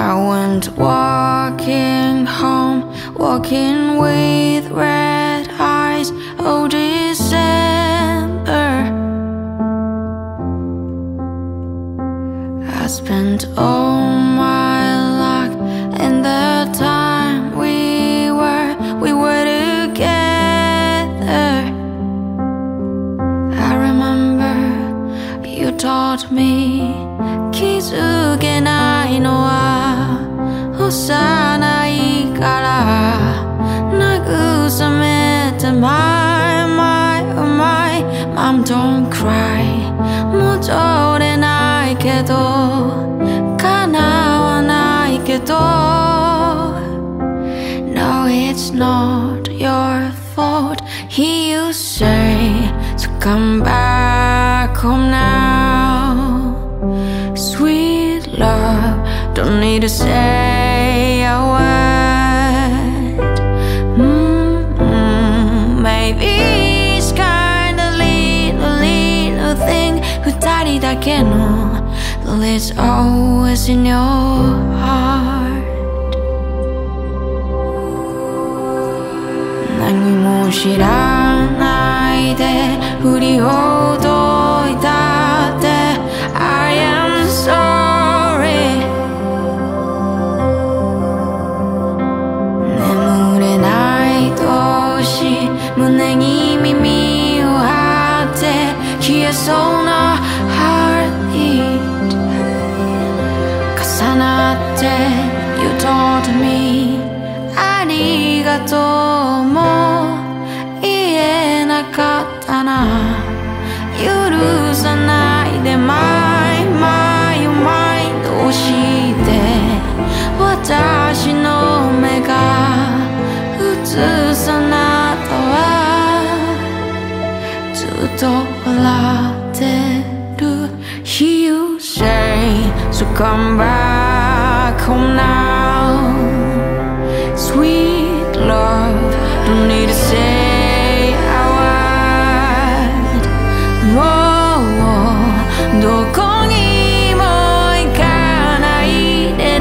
I went walking home, walking with red eyes. Oh, December. I spent all my luck in the time we were, we were together. I remember you taught me 気づけないのは幼いから慰めて My, my, my Mom don't cry 戻れないけど叶わないけど No, it's not your fault. He you say, so come back home now. Don't need to say a word. Mm. Maybe it's kinda little, little thing. Who died that can all? It's always in your heart. 날 위모시라 나이대 消えそうな heartbeat 重なって You taught me ありがとうも言えなかったな許さないで My, my, my どうして私の目が映さなたはずっと latte do you say so come back home now sweet love don't need to say a word. whoa, whoa 너 공이 뭐가 나 이래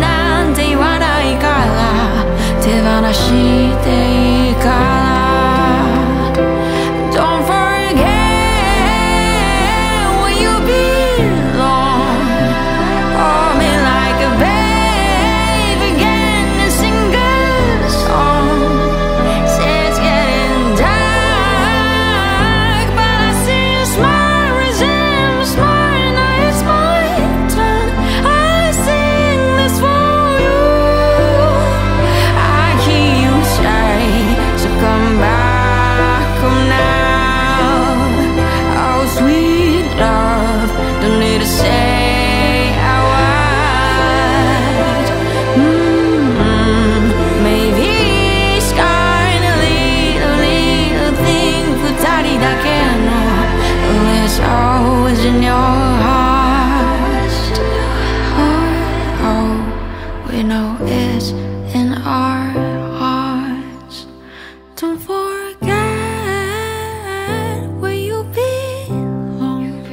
know it's in our hearts. Don't forget where you belong.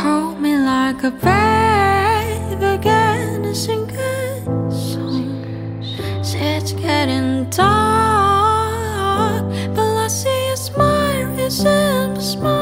Hold me like a babe again and sing a song. It's getting dark, but I see a smile, it's in smile.